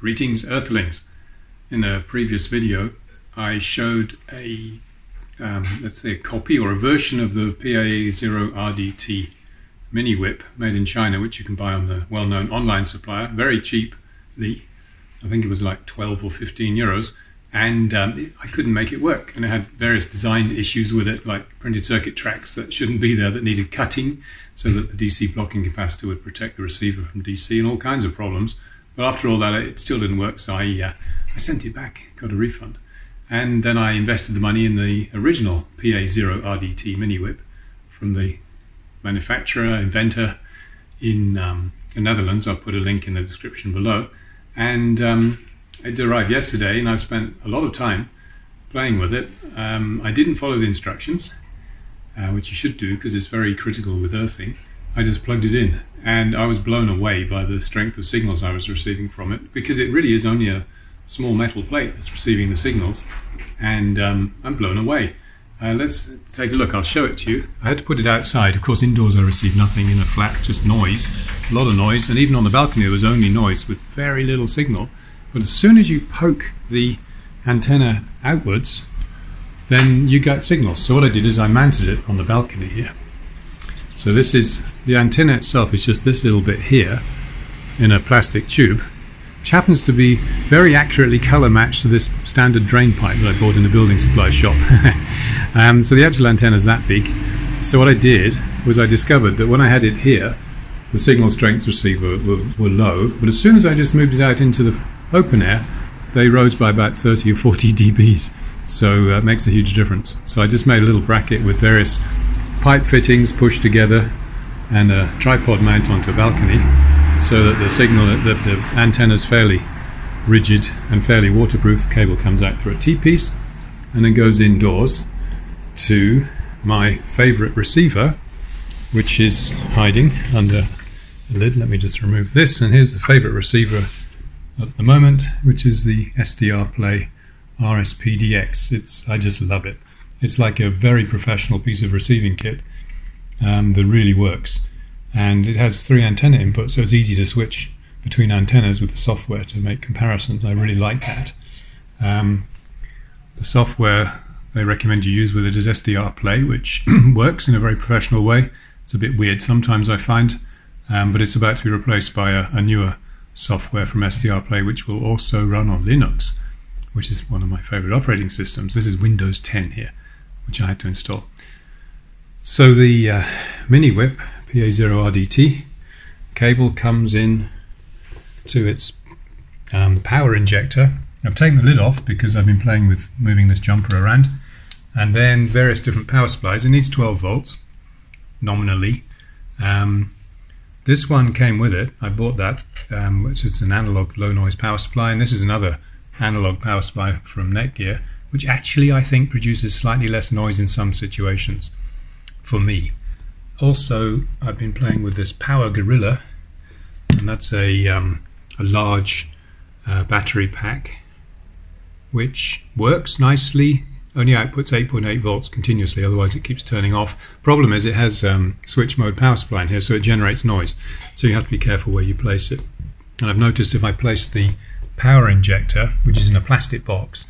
Greetings, Earthlings. In a previous video, I showed a, um, let's say, a copy or a version of the PA0RDT mini whip made in China, which you can buy on the well-known online supplier, very cheaply. I think it was like 12 or 15 euros, and um, I couldn't make it work. And it had various design issues with it, like printed circuit tracks that shouldn't be there that needed cutting, so that the DC blocking capacitor would protect the receiver from DC, and all kinds of problems. But after all that, it still didn't work, so I, uh, I sent it back, got a refund. And then I invested the money in the original PA0 RDT mini whip from the manufacturer, inventor in um, the Netherlands. I'll put a link in the description below. And um, it arrived yesterday, and I've spent a lot of time playing with it. Um, I didn't follow the instructions, uh, which you should do because it's very critical with earthing. I just plugged it in and I was blown away by the strength of signals I was receiving from it because it really is only a small metal plate that's receiving the signals, and um, I'm blown away. Uh, let's take a look. I'll show it to you. I had to put it outside. Of course, indoors I received nothing in a flat, just noise, a lot of noise, and even on the balcony there was only noise with very little signal. But as soon as you poke the antenna outwards, then you get signals. So what I did is I mounted it on the balcony here. So this is the antenna itself is just this little bit here in a plastic tube, which happens to be very accurately color matched to this standard drain pipe that I bought in a building supply shop. um, so the actual antenna is that big. So what I did was I discovered that when I had it here, the signal strength receiver were, were low, but as soon as I just moved it out into the open air, they rose by about 30 or 40 dBs. So uh, it makes a huge difference. So I just made a little bracket with various pipe fittings pushed together and a tripod mount onto a balcony so that the signal, the, the antenna is fairly rigid and fairly waterproof. The cable comes out through a T-piece and then goes indoors to my favorite receiver, which is hiding under the lid. Let me just remove this, and here's the favorite receiver at the moment, which is the SDR Play RSPDX. It's I just love it. It's like a very professional piece of receiving kit um, that really works. And it has three antenna inputs, so it's easy to switch between antennas with the software to make comparisons. I really like that. Um, the software they recommend you use with it is SDR Play, which works in a very professional way. It's a bit weird sometimes, I find, um, but it's about to be replaced by a, a newer software from SDR Play, which will also run on Linux, which is one of my favorite operating systems. This is Windows 10 here which I had to install. So the uh, mini whip PA0RDT cable comes in to its um, power injector. I've taken the lid off because I've been playing with moving this jumper around and then various different power supplies. It needs 12 volts nominally. Um, this one came with it. I bought that, um, which is an analog low noise power supply, and this is another analog power supply from Netgear which actually I think produces slightly less noise in some situations for me. Also, I've been playing with this Power Gorilla, and that's a, um, a large uh, battery pack which works nicely. Only outputs 8.8 volts continuously, otherwise it keeps turning off. Problem is, it has um, switch mode power supply in here, so it generates noise. So you have to be careful where you place it. And I've noticed if I place the power injector, which is in a plastic box,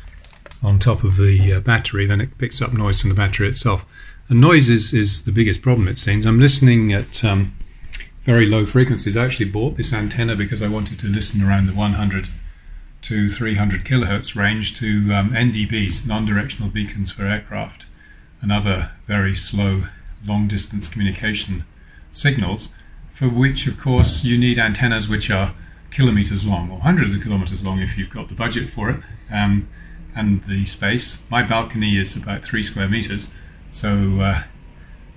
on top of the uh, battery, then it picks up noise from the battery itself. And noise is, is the biggest problem, it seems. I'm listening at um, very low frequencies. I actually bought this antenna because I wanted to listen around the 100 to 300 kilohertz range to um, NDBs, non-directional beacons for aircraft, and other very slow long-distance communication signals, for which, of course, you need antennas which are kilometers long or hundreds of kilometers long if you've got the budget for it. Um, and the space. My balcony is about three square meters, so uh,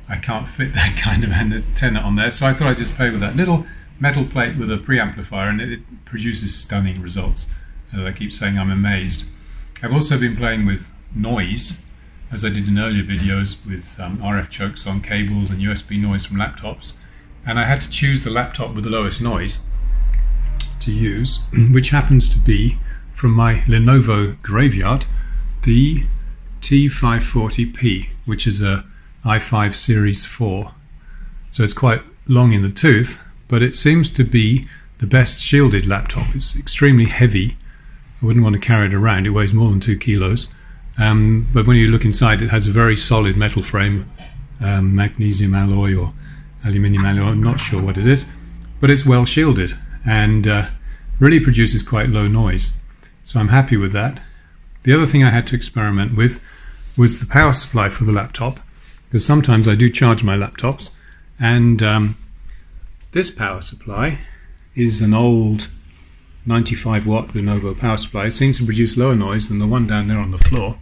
I can't fit that kind of antenna on there. So I thought I'd just play with that little metal plate with a preamplifier, and it, it produces stunning results. As I keep saying, I'm amazed. I've also been playing with noise, as I did in earlier videos with um, RF chokes on cables and USB noise from laptops. And I had to choose the laptop with the lowest noise to use, which happens to be from my Lenovo Graveyard, the T540p, which is a i5 Series 4. So it's quite long in the tooth, but it seems to be the best shielded laptop. It's extremely heavy. I wouldn't want to carry it around. It weighs more than two kilos. Um, but when you look inside, it has a very solid metal frame, um, magnesium alloy or aluminium alloy. I'm not sure what it is, but it's well shielded and uh, really produces quite low noise. So I'm happy with that. The other thing I had to experiment with was the power supply for the laptop, because sometimes I do charge my laptops, and um, this power supply is an old 95 watt Lenovo power supply. It seems to produce lower noise than the one down there on the floor.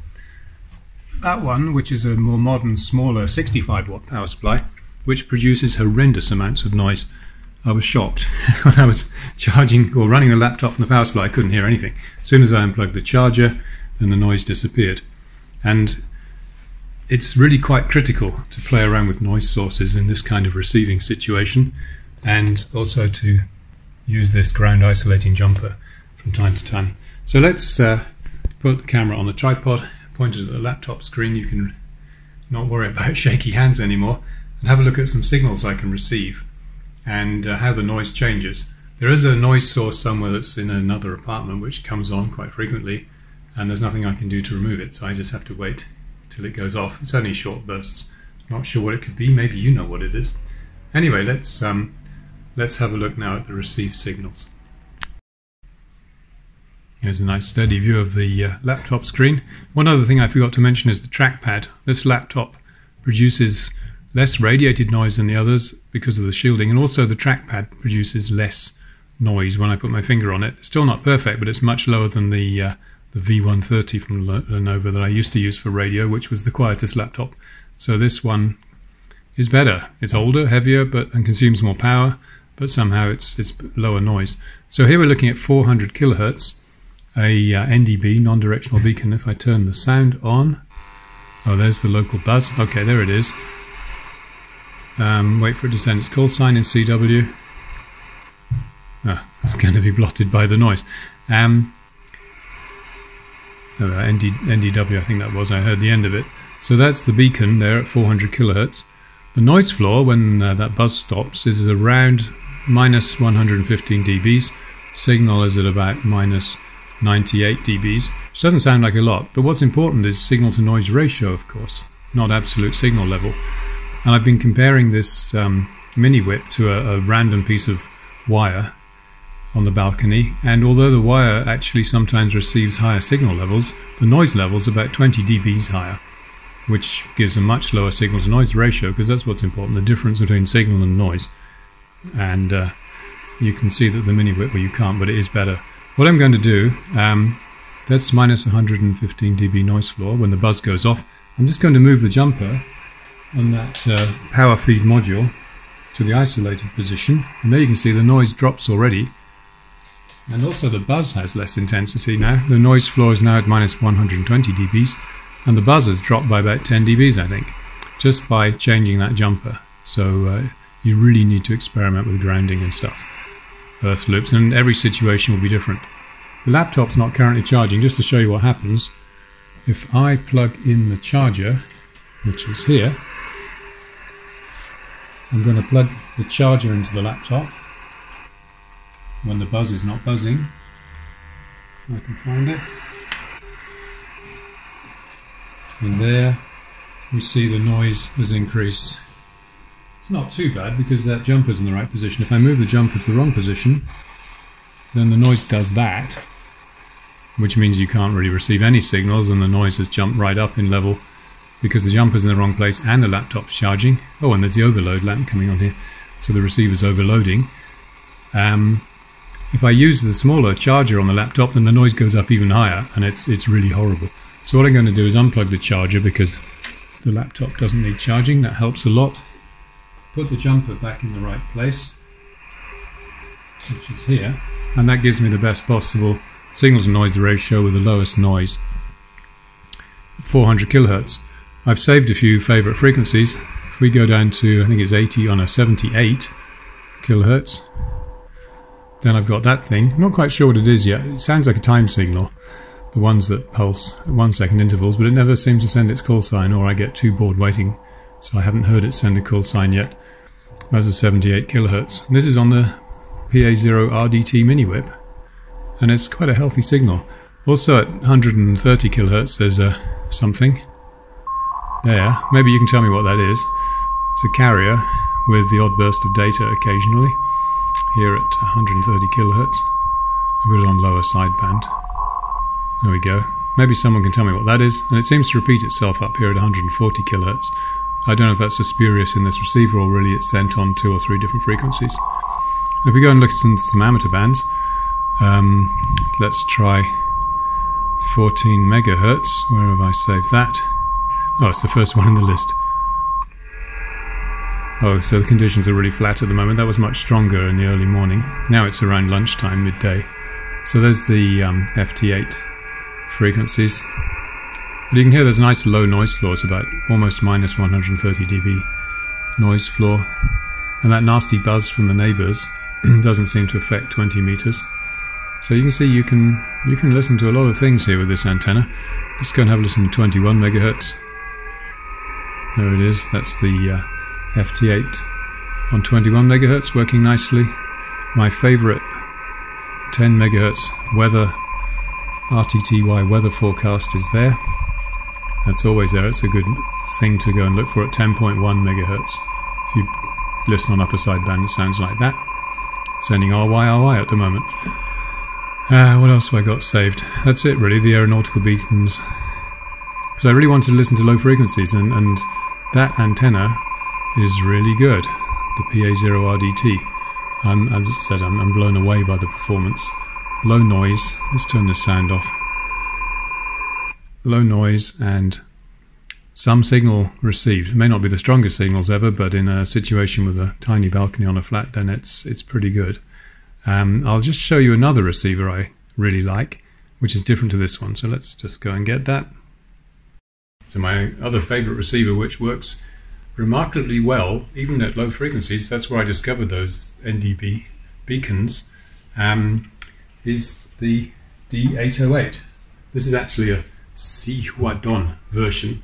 That one, which is a more modern, smaller 65 watt power supply, which produces horrendous amounts of noise. I was shocked when I was charging or running the laptop from the power supply. I couldn't hear anything. As soon as I unplugged the charger, then the noise disappeared. And it's really quite critical to play around with noise sources in this kind of receiving situation, and also to use this ground isolating jumper from time to time. So let's uh, put the camera on the tripod, pointed at the laptop screen. You can not worry about shaky hands anymore, and have a look at some signals I can receive and uh, how the noise changes. There is a noise source somewhere that's in another apartment which comes on quite frequently, and there's nothing I can do to remove it, so I just have to wait till it goes off. It's only short bursts. Not sure what it could be. Maybe you know what it is. Anyway, let's um, let's have a look now at the received signals. Here's a nice steady view of the uh, laptop screen. One other thing I forgot to mention is the trackpad. This laptop produces less radiated noise than the others because of the shielding, and also the trackpad produces less noise when I put my finger on it. Still not perfect, but it's much lower than the uh, the V130 from Lenovo that I used to use for radio, which was the quietest laptop. So this one is better. It's older, heavier, but and consumes more power, but somehow it's it's lower noise. So here we're looking at 400 kilohertz, a uh, NDB, non-directional beacon. If I turn the sound on, oh, there's the local buzz. Okay, there it is. Um, wait for it to send its call sign in CW. Oh, it's going to be blotted by the noise. Um, oh, ND, NDW, I think that was. I heard the end of it. So that's the beacon there at 400 kilohertz. The noise floor, when uh, that buzz stops, is around minus 115 dBs. Signal is at about minus 98 dBs, which doesn't sound like a lot, but what's important is signal to noise ratio, of course, not absolute signal level. And I've been comparing this um, mini whip to a, a random piece of wire on the balcony, and although the wire actually sometimes receives higher signal levels, the noise level is about 20 dBs higher, which gives a much lower signal to noise ratio because that's what's important the difference between signal and noise. And uh, you can see that the mini whip, well, you can't, but it is better. What I'm going to do, um, that's minus 115 dB noise floor when the buzz goes off. I'm just going to move the jumper on that uh, power feed module to the isolated position. And there you can see the noise drops already. And also the buzz has less intensity now. The noise floor is now at minus 120 dBs and the buzz has dropped by about 10 dBs I think just by changing that jumper. So uh, you really need to experiment with grounding and stuff. Earth loops and every situation will be different. The laptop's not currently charging. Just to show you what happens if I plug in the charger which is here I'm going to plug the charger into the laptop when the buzz is not buzzing. I can find it. And there we see the noise has increased. It's not too bad because that jumper's in the right position. If I move the jumper to the wrong position, then the noise does that, which means you can't really receive any signals and the noise has jumped right up in level because the jumper's in the wrong place and the laptop's charging. Oh, and there's the overload lamp coming on here, so the receiver's overloading. Um, if I use the smaller charger on the laptop, then the noise goes up even higher, and it's it's really horrible. So what I'm going to do is unplug the charger because the laptop doesn't need charging. That helps a lot. Put the jumper back in the right place, which is here, and that gives me the best possible signal to noise ratio with the lowest noise. 400 kilohertz. I've saved a few favorite frequencies. If we go down to, I think it's 80 on a 78 kilohertz, then I've got that thing. I'm not quite sure what it is yet. It sounds like a time signal, the ones that pulse at one second intervals, but it never seems to send its call sign, or I get too bored waiting. So I haven't heard it send a call sign yet. That's a 78 kilohertz. This is on the PA0RDT mini whip, and it's quite a healthy signal. Also at 130 kilohertz, there's a something there. Maybe you can tell me what that is. It's a carrier with the odd burst of data occasionally. Here at 130 kilohertz, I put it on lower sideband. There we go. Maybe someone can tell me what that is. And it seems to repeat itself up here at 140 kilohertz. I don't know if that's just spurious in this receiver or really it's sent on two or three different frequencies. If we go and look at some amateur bands, um, let's try 14 megahertz. Where have I saved that? Oh, it's the first one in the list. Oh, so the conditions are really flat at the moment. That was much stronger in the early morning. Now it's around lunchtime, midday. So there's the um, FT8 frequencies. But you can hear there's nice low noise floor. It's about almost minus 130 dB noise floor. And that nasty buzz from the neighbors doesn't seem to affect 20 meters. So you can see you can you can listen to a lot of things here with this antenna. Let's go and have a listen to 21 megahertz. There it is. That's the uh, FT8 on 21 megahertz, working nicely. My favorite 10 megahertz weather RTTY weather forecast is there. That's always there. It's a good thing to go and look for at 10.1 megahertz. If you listen on upper sideband, it sounds like that. Sending RYRY at the moment. Uh, what else have I got saved? That's it, really. The aeronautical beacons. Because I really wanted to listen to low frequencies, and, and that antenna is really good. The PA0RDT. I'm, as I said, I'm, I'm blown away by the performance. Low noise. Let's turn the sound off. Low noise and some signal received. It may not be the strongest signals ever, but in a situation with a tiny balcony on a flat, then it's it's pretty good. Um, I'll just show you another receiver I really like, which is different to this one. So let's just go and get that. So my other favorite receiver, which works remarkably well, even at low frequencies, that's where I discovered those NDB beacons, um, is the D808. This is actually a Don version.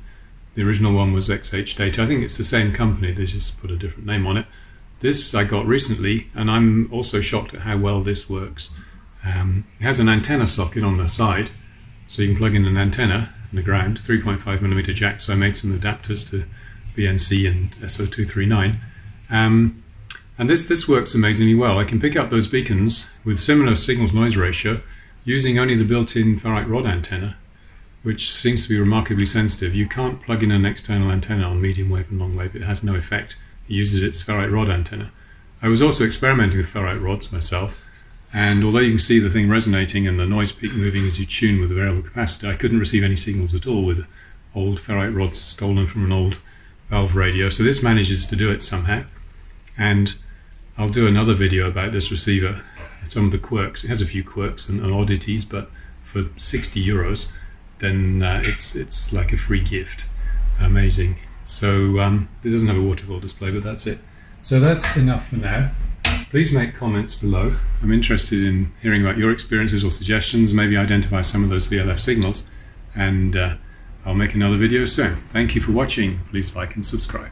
The original one was XH Data. I think it's the same company, they just put a different name on it. This I got recently, and I'm also shocked at how well this works. Um, it has an antenna socket on the side, so you can plug in an antenna in the ground, 3.5 millimeter jack. So I made some adapters to BNC and SO239. Um, and this, this works amazingly well. I can pick up those beacons with similar signal to noise ratio using only the built-in ferrite rod antenna, which seems to be remarkably sensitive. You can't plug in an external antenna on medium wave and long wave. It has no effect It uses its ferrite rod antenna. I was also experimenting with ferrite rods myself, and although you can see the thing resonating and the noise peak moving as you tune with the variable capacitor, I couldn't receive any signals at all with old ferrite rods stolen from an old valve radio. So this manages to do it somehow. And I'll do another video about this receiver, some of the quirks. It has a few quirks and, and oddities, but for 60 euros, then uh, it's it's like a free gift. Amazing. So um, it doesn't have a waterfall display, but that's it. So that's enough for now. Please make comments below. I'm interested in hearing about your experiences or suggestions, maybe identify some of those VLF signals, and uh, I'll make another video soon. Thank you for watching. Please like and subscribe.